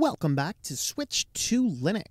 Welcome back to Switched to Linux.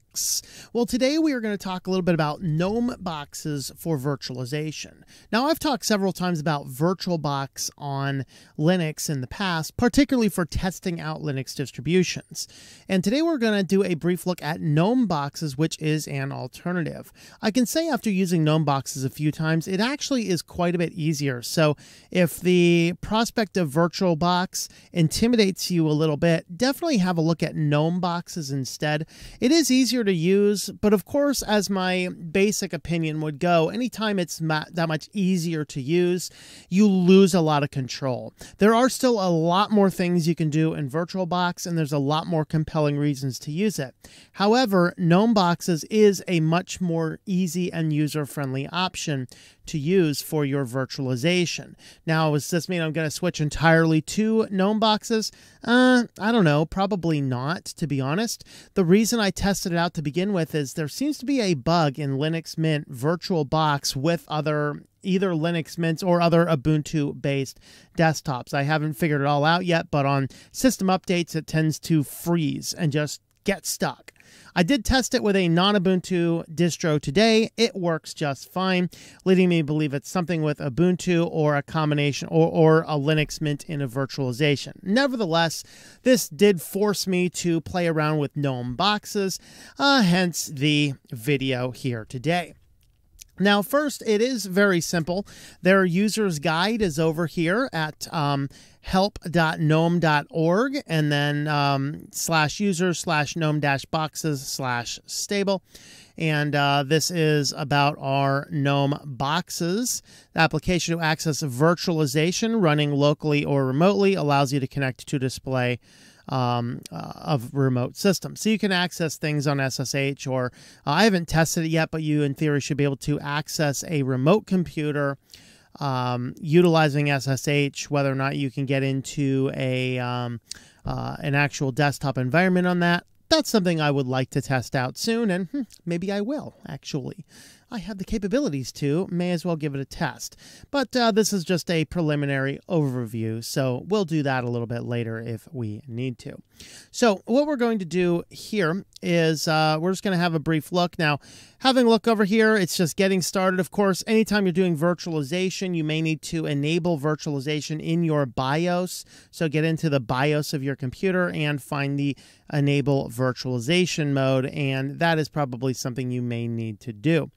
Well, today we are going to talk a little bit about GNOME boxes for virtualization. Now, I've talked several times about VirtualBox on Linux in the past, particularly for testing out Linux distributions. And today we're going to do a brief look at GNOME boxes, which is an alternative. I can say after using GNOME boxes a few times, it actually is quite a bit easier. So, if the prospect of VirtualBox intimidates you a little bit, definitely have a look at GNOME boxes instead. It is easier to use, but of course, as my basic opinion would go, anytime it's that much easier to use, you lose a lot of control. There are still a lot more things you can do in VirtualBox, and there's a lot more compelling reasons to use it. However, GNOME boxes is a much more easy and user friendly option to use for your virtualization. Now, does this mean I'm going to switch entirely to GNOME boxes? Uh, I don't know, probably not, to be honest. The reason I tested it out to begin with is there seems to be a bug in Linux Mint VirtualBox with other either Linux Mint or other Ubuntu based desktops. I haven't figured it all out yet, but on system updates, it tends to freeze and just get stuck. I did test it with a non Ubuntu distro today. It works just fine, leading me to believe it's something with Ubuntu or a combination or, or a Linux Mint in a virtualization. Nevertheless, this did force me to play around with GNOME boxes, uh, hence the video here today. Now, first, it is very simple. Their user's guide is over here at um, help.gnome.org and then um, slash user slash gnome dash boxes slash stable. And uh, this is about our GNOME boxes. The application to access virtualization running locally or remotely allows you to connect to display um, uh, of remote systems. So you can access things on SSH, or uh, I haven't tested it yet, but you in theory should be able to access a remote computer um, utilizing SSH. Whether or not you can get into a um, uh, an actual desktop environment on that, that's something I would like to test out soon, and hmm, maybe I will actually. I have the capabilities to, may as well give it a test. But uh, this is just a preliminary overview, so we'll do that a little bit later if we need to. So, what we're going to do here is uh, we're just going to have a brief look. Now, having a look over here, it's just getting started. Of course, anytime you're doing virtualization, you may need to enable virtualization in your BIOS. So, get into the BIOS of your computer and find the enable virtualization mode, and that is probably something you may need to do.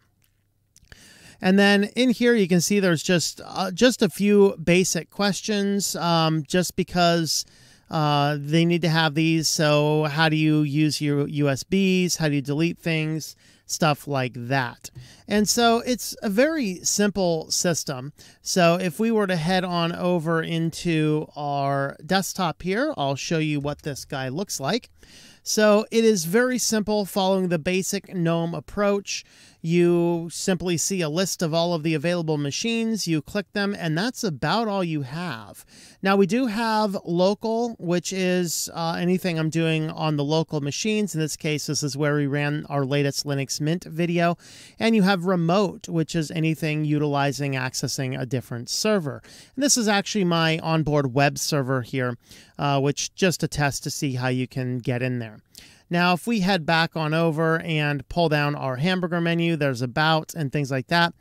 And then in here, you can see there's just uh, just a few basic questions, um, just because uh, they need to have these. So how do you use your USBs? How do you delete things? Stuff like that. And so it's a very simple system. So if we were to head on over into our desktop here, I'll show you what this guy looks like. So it is very simple following the basic GNOME approach. You simply see a list of all of the available machines, you click them, and that's about all you have. Now, we do have local, which is uh, anything I'm doing on the local machines. In this case, this is where we ran our latest Linux Mint video. And you have remote, which is anything utilizing accessing a different server. And this is actually my onboard web server here, uh, which just a test to see how you can get in there. Now, if we head back on over and pull down our hamburger menu, there's about and things like that.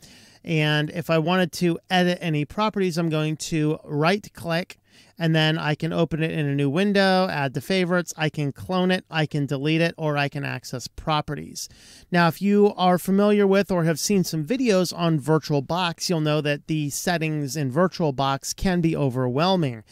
And if I wanted to edit any properties, I'm going to right click and then I can open it in a new window, add to favorites, I can clone it, I can delete it, or I can access properties. Now, if you are familiar with or have seen some videos on VirtualBox, you'll know that the settings in VirtualBox can be overwhelming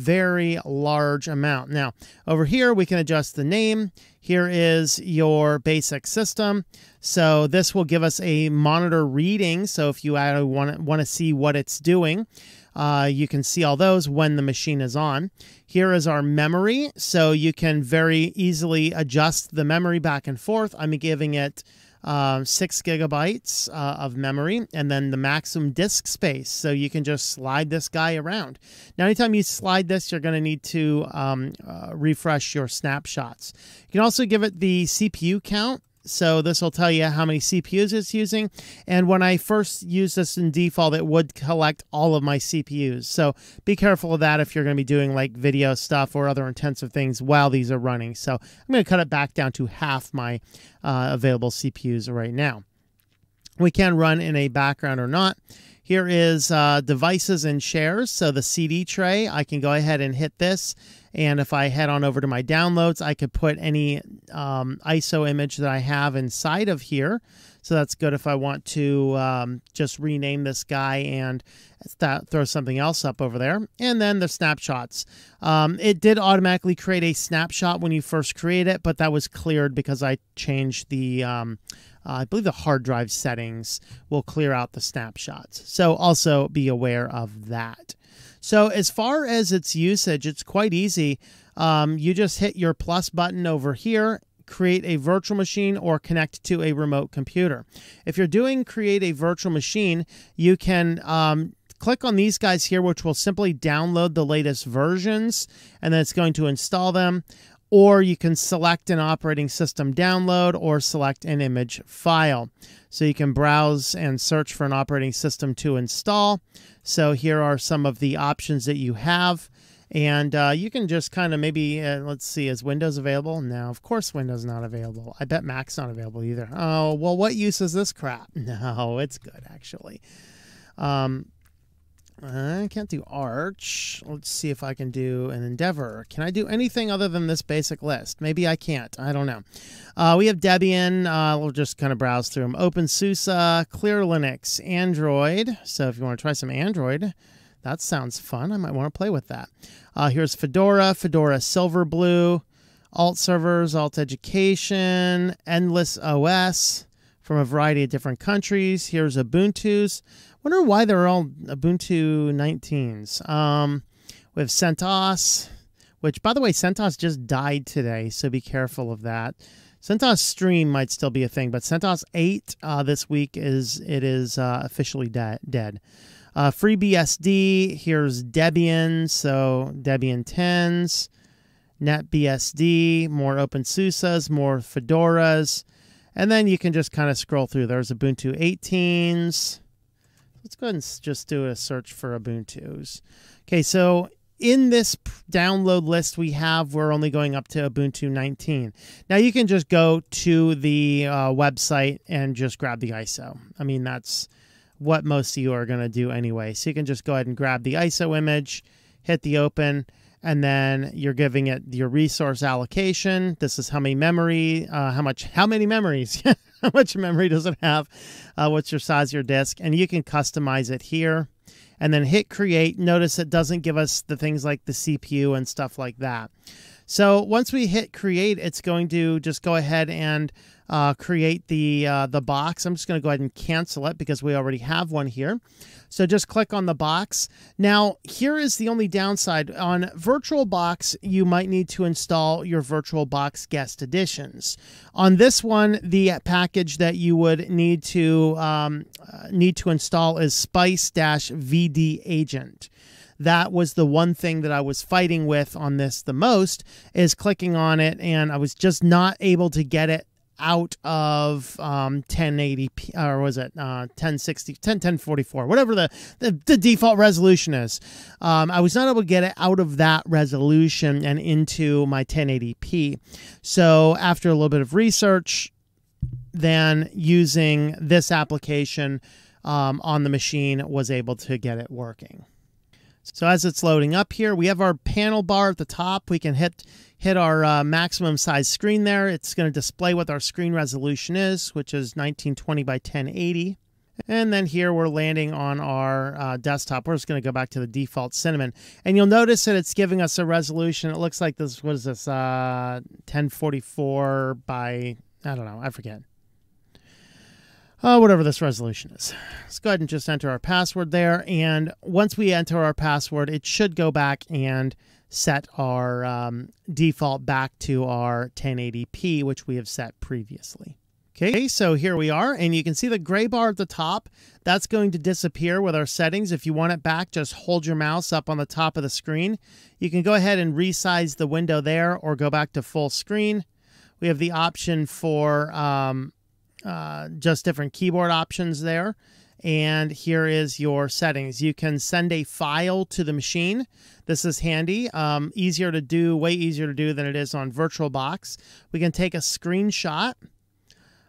very large amount. Now, over here, we can adjust the name. Here is your basic system. So this will give us a monitor reading. So if you want to, want to see what it's doing, uh, you can see all those when the machine is on. Here is our memory. So you can very easily adjust the memory back and forth. I'm giving it uh, six gigabytes uh, of memory, and then the maximum disk space. So you can just slide this guy around. Now, anytime you slide this, you're going to need to um, uh, refresh your snapshots. You can also give it the CPU count. So this will tell you how many CPUs it's using. And when I first used this in default, it would collect all of my CPUs. So be careful of that if you're going to be doing like video stuff or other intensive things while these are running. So I'm going to cut it back down to half my uh, available CPUs right now. We can run in a background or not. Here is uh, devices and shares. So the CD tray, I can go ahead and hit this. And if I head on over to my downloads, I could put any um, ISO image that I have inside of here. So that's good if I want to um, just rename this guy and throw something else up over there. And then the snapshots. Um, it did automatically create a snapshot when you first create it, but that was cleared because I changed the um, uh, I believe the hard drive settings will clear out the snapshots. So also be aware of that. So as far as its usage, it's quite easy. Um, you just hit your plus button over here create a virtual machine or connect to a remote computer. If you're doing create a virtual machine, you can um, click on these guys here, which will simply download the latest versions, and then it's going to install them or you can select an operating system download or select an image file. So you can browse and search for an operating system to install. So here are some of the options that you have. And uh, you can just kind of maybe, uh, let's see, is Windows available? No, of course Windows not available. I bet Mac's not available either. Oh, well, what use is this crap? No, it's good, actually. Um, I can't do Arch. Let's see if I can do an Endeavour. Can I do anything other than this basic list? Maybe I can't. I don't know. Uh, we have Debian. Uh, we'll just kind of browse through them. OpenSUSE, Clear Linux, Android. So if you want to try some Android, that sounds fun. I might want to play with that. Uh, here's Fedora, Fedora Silverblue, Alt Servers, Alt Education, Endless OS from a variety of different countries. Here's Ubuntu's wonder why they're all Ubuntu 19s. Um, we have CentOS, which, by the way, CentOS just died today, so be careful of that. CentOS Stream might still be a thing, but CentOS 8 uh, this week is it is uh, officially de- dead. Uh, FreeBSD, here's Debian, so Debian 10s, NetBSD, more OpenSUSEs, more Fedoras, and then you can just kind of scroll through. There's Ubuntu 18s, Let's go ahead and just do a search for Ubuntu's. Okay, so in this download list we have, we're only going up to Ubuntu 19. Now you can just go to the uh, website and just grab the ISO. I mean, that's what most of you are going to do anyway. So you can just go ahead and grab the ISO image, hit the open, and then you're giving it your resource allocation. This is how many memory, uh, how much, how many memories, how much memory does it have? Uh, what's your size of your disk? And you can customize it here and then hit create. Notice it doesn't give us the things like the CPU and stuff like that. So once we hit create, it's going to just go ahead and uh, create the uh, the box. I'm just going to go ahead and cancel it because we already have one here. So just click on the box. Now, here is the only downside. On VirtualBox, you might need to install your VirtualBox guest additions. On this one, the package that you would need to um, uh, need to install is spice-vdagent that was the one thing that I was fighting with on this the most is clicking on it and I was just not able to get it out of um, 1080p or was it uh, 1060 10 1044 whatever the, the, the default resolution is. Um, i was not able to get it out of that resolution and into my 1080p so after a little bit of research then using this application um, on the machine was able to get it working so as it's loading up here we have our panel bar at the top we can hit hit our uh, maximum size screen there. It's going to display what our screen resolution is, which is 1920 by 1080. And then here we're landing on our uh, desktop. We're just going to go back to the default Cinnamon. And you'll notice that it's giving us a resolution. It looks like this, what is this, uh, 1044 by, I don't know, I forget. Uh, whatever this resolution is. Let's go ahead and just enter our password there. And once we enter our password, it should go back and set our um, default back to our 1080p, which we have set previously. Okay, so here we are, and you can see the gray bar at the top. That's going to disappear with our settings. If you want it back, just hold your mouse up on the top of the screen. You can go ahead and resize the window there or go back to full screen. We have the option for um, uh, just different keyboard options there. And here is your settings. You can send a file to the machine. This is handy, um, easier to do, way easier to do than it is on VirtualBox. We can take a screenshot.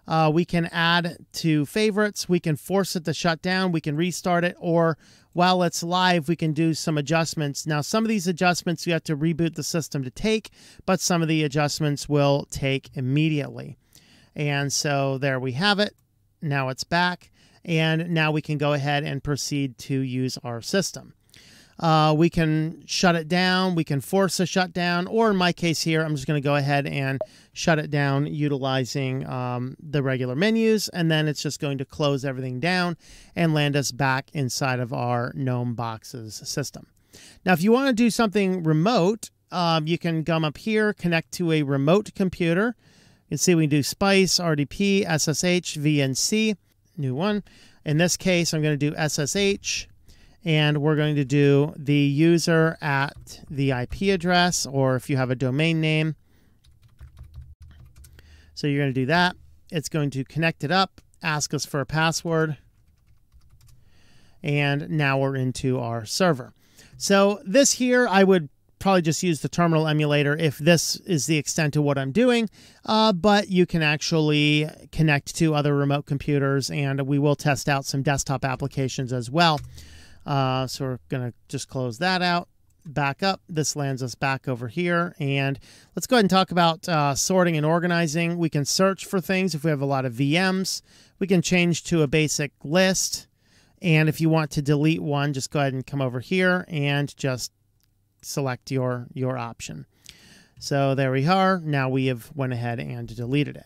Uh, we can add to favorites. We can force it to shut down. We can restart it, or while it's live, we can do some adjustments. Now, some of these adjustments you have to reboot the system to take, but some of the adjustments will take immediately. And so there we have it. Now it's back. And now we can go ahead and proceed to use our system. Uh, we can shut it down. We can force a shutdown, or in my case here, I'm just going to go ahead and shut it down utilizing um, the regular menus, and then it's just going to close everything down and land us back inside of our GNOME Boxes system. Now, if you want to do something remote, um, you can come up here, connect to a remote computer. You can see we can do Spice, RDP, SSH, VNC, new one. In this case, I'm going to do SSH and we're going to do the user at the IP address, or if you have a domain name. So you're going to do that. It's going to connect it up, ask us for a password, and now we're into our server. So this here, I would probably just use the terminal emulator if this is the extent of what I'm doing, uh, but you can actually connect to other remote computers, and we will test out some desktop applications as well. Uh, so we're going to just close that out, back up. This lands us back over here. And let's go ahead and talk about uh, sorting and organizing. We can search for things if we have a lot of VMs. We can change to a basic list. And if you want to delete one, just go ahead and come over here and just select your, your option. So there we are. Now we have went ahead and deleted it.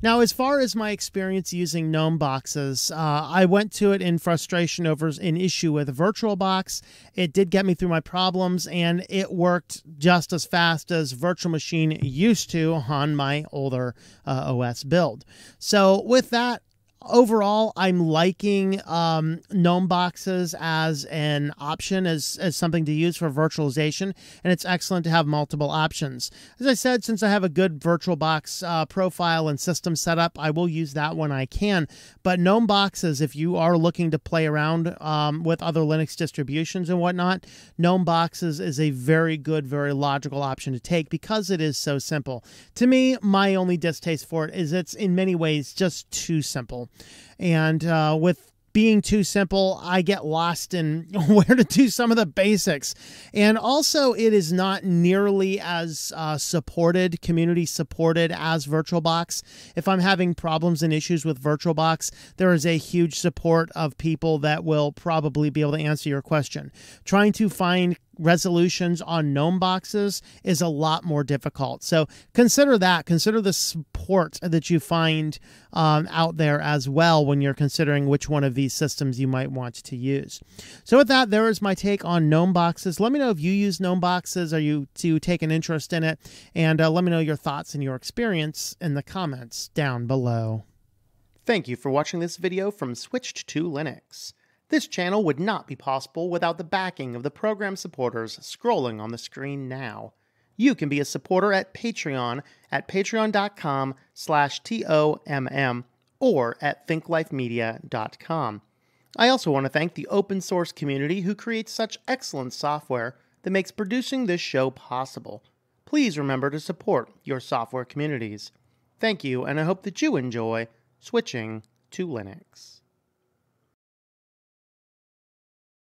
Now, as far as my experience using GNOME boxes, uh, I went to it in frustration over an issue with VirtualBox. It did get me through my problems, and it worked just as fast as Virtual Machine used to on my older uh, OS build. So, with that, overall, I'm liking um, GNOME boxes as an option, as, as something to use for virtualization, and it's excellent to have multiple options. As I said, since I have a good VirtualBox uh, profile and system setup, I will use that when I can. But GNOME boxes, if you are looking to play around um, with other Linux distributions and whatnot, GNOME boxes is a very good, very logical option to take because it is so simple. To me, my only distaste for it is it's in many ways just too simple. And uh, with being too simple, I get lost in where to do some of the basics. And also, it is not nearly as uh, supported, community supported as VirtualBox. If I'm having problems and issues with VirtualBox, there is a huge support of people that will probably be able to answer your question. Trying to find resolutions on GNOME boxes is a lot more difficult. So consider that. Consider the that you find um, out there as well when you're considering which one of these systems you might want to use. So with that, there is my take on GNOME boxes. Let me know if you use GNOME boxes or you to take an interest in it, and uh, let me know your thoughts and your experience in the comments down below. Thank you for watching this video from Switched to Linux. This channel would not be possible without the backing of the program supporters scrolling on the screen now. You can be a supporter at Patreon at patreon.com slash T-O-M-M or at thinklifemedia.com. I also want to thank the open source community who creates such excellent software that makes producing this show possible. Please remember to support your software communities. Thank you, and I hope that you enjoy switching to Linux.